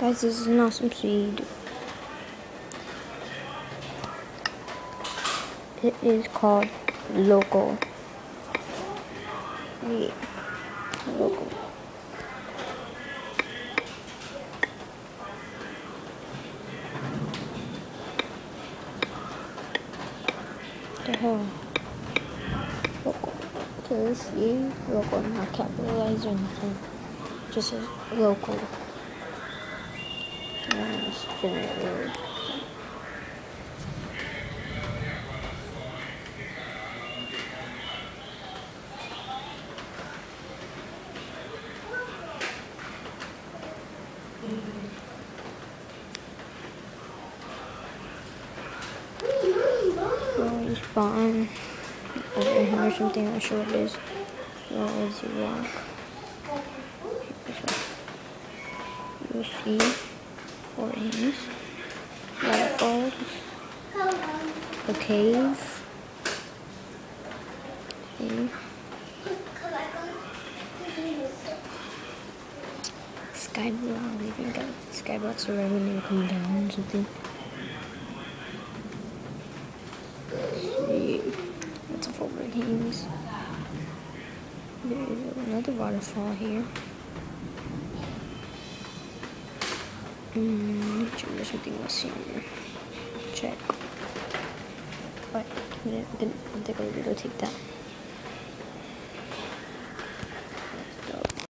Guys, this is an awesome seed. It is called Local. Yeah. Local. The hell? Local. Okay, see? Local, not capitalized or anything. Just says local. Generator. Well, spawn over here or something, I'm not sure what it is. So it's a rock. You'll see four ends, waterfalls, a cave. See? Skyblock, I think skyblocks are right when they come down or something. See, lots of overhangs. There's another waterfall here. Hmm, sure something else here. Check. But I didn't, didn't think I would go take that.